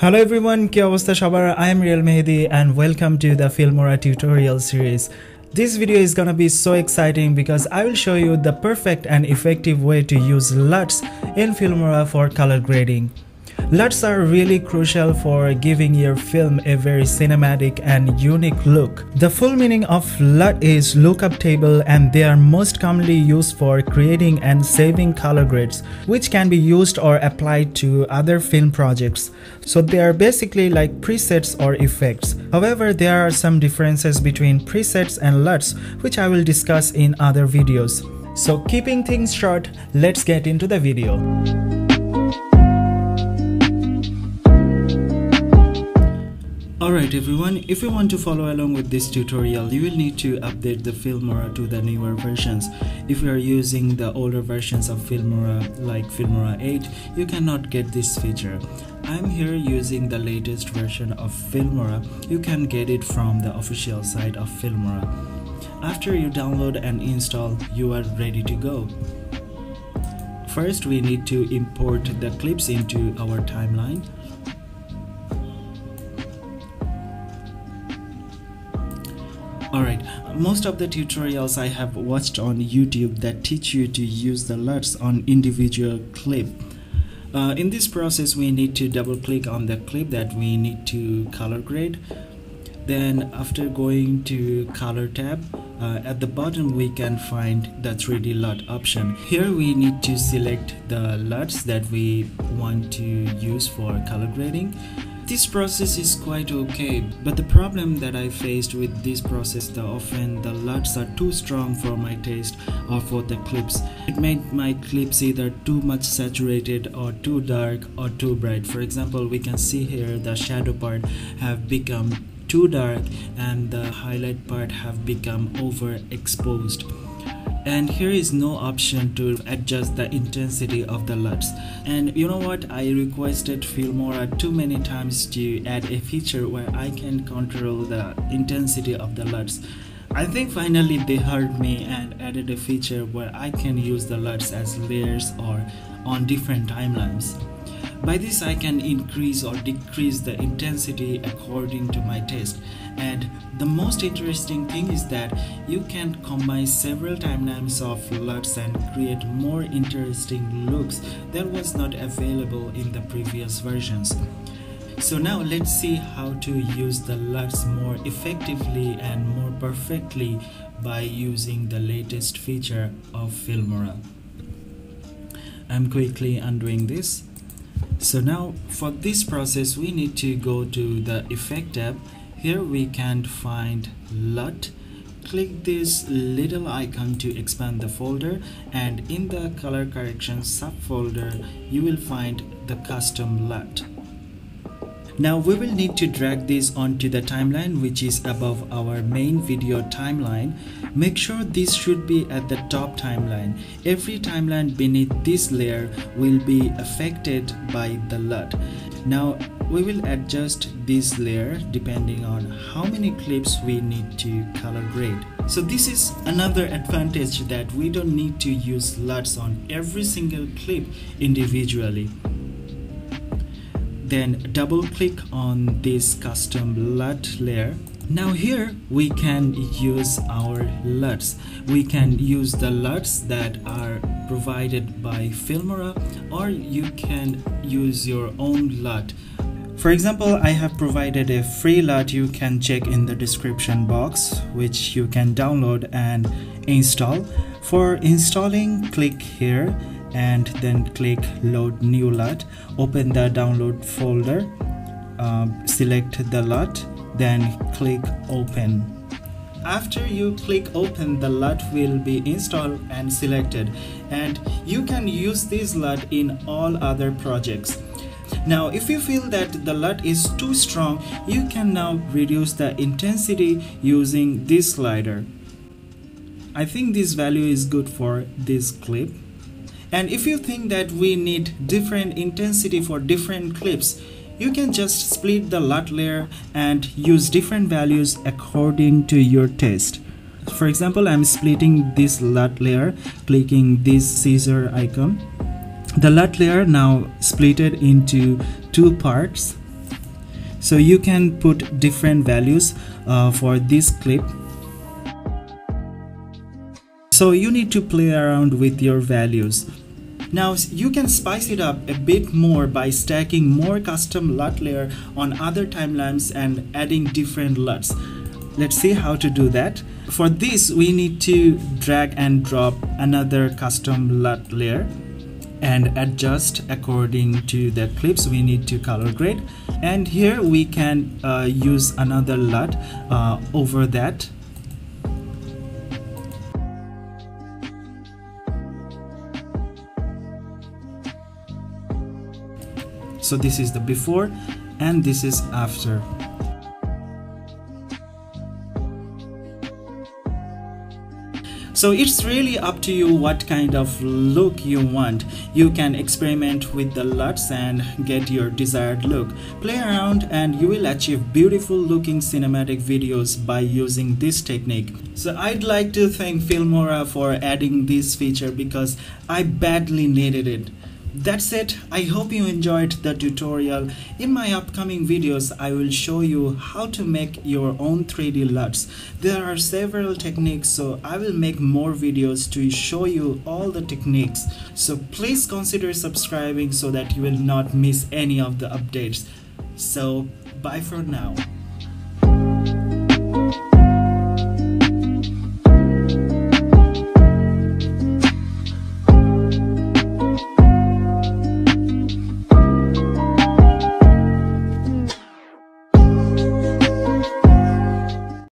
Hello everyone, Kia অবস্থা সবার I am Real Mehedi and welcome to the Filmora tutorial series. This video is gonna be so exciting because I will show you the perfect and effective way to use LUTs in Filmora for color grading. LUTs are really crucial for giving your film a very cinematic and unique look. The full meaning of LUT is lookup table and they are most commonly used for creating and saving color grades which can be used or applied to other film projects. So they are basically like presets or effects. However, there are some differences between presets and LUTs which I will discuss in other videos. So keeping things short, let's get into the video. Alright everyone, if you want to follow along with this tutorial, you will need to update the Filmora to the newer versions. If you are using the older versions of Filmora like Filmora 8, you cannot get this feature. I'm here using the latest version of Filmora. You can get it from the official site of Filmora. After you download and install, you are ready to go. First, we need to import the clips into our timeline. Alright, most of the tutorials I have watched on YouTube that teach you to use the LUTs on individual clip. Uh, in this process, we need to double click on the clip that we need to color grade. Then after going to color tab, uh, at the bottom we can find the 3D LUT option. Here we need to select the LUTs that we want to use for color grading this process is quite okay, but the problem that I faced with this process that often the LUTs are too strong for my taste or for the clips. It made my clips either too much saturated or too dark or too bright. For example, we can see here the shadow part have become too dark and the highlight part have become overexposed. And here is no option to adjust the intensity of the LUTs and you know what? I requested Filmora too many times to add a feature where I can control the intensity of the LUTs I think finally they heard me and added a feature where I can use the LUTs as layers or on different timelines by this I can increase or decrease the intensity according to my taste and the most interesting thing is that you can combine several timelines of LUTs and create more interesting looks that was not available in the previous versions. So now let's see how to use the LUTs more effectively and more perfectly by using the latest feature of Filmora. I'm quickly undoing this so now for this process we need to go to the effect tab. Here we can find LUT. Click this little icon to expand the folder and in the color correction subfolder you will find the custom LUT now we will need to drag this onto the timeline which is above our main video timeline. Make sure this should be at the top timeline. Every timeline beneath this layer will be affected by the LUT. Now we will adjust this layer depending on how many clips we need to color grade. So this is another advantage that we don't need to use LUTs on every single clip individually then double click on this custom LUT layer. Now here we can use our LUTs. We can use the LUTs that are provided by Filmora or you can use your own LUT. For example, I have provided a free LUT you can check in the description box which you can download and install. For installing, click here and then click load new LUT. Open the download folder uh, select the LUT then click open. After you click open the LUT will be installed and selected and you can use this LUT in all other projects. Now if you feel that the LUT is too strong you can now reduce the intensity using this slider. I think this value is good for this clip and if you think that we need different intensity for different clips you can just split the LUT layer and use different values according to your taste. For example I'm splitting this LUT layer clicking this scissor icon. The LUT layer now splitted into two parts. So you can put different values uh, for this clip. So you need to play around with your values now you can spice it up a bit more by stacking more custom LUT layer on other timelines and adding different LUTs. Let's see how to do that. For this we need to drag and drop another custom LUT layer and adjust according to the clips we need to color grade and here we can uh, use another LUT uh, over that so this is the before and this is after. So it's really up to you what kind of look you want. You can experiment with the LUTs and get your desired look. Play around and you will achieve beautiful looking cinematic videos by using this technique. So I'd like to thank Filmora for adding this feature because I badly needed it that's it. I hope you enjoyed the tutorial. In my upcoming videos i will show you how to make your own 3d luts. There are several techniques so i will make more videos to show you all the techniques. So please consider subscribing so that you will not miss any of the updates. So bye for now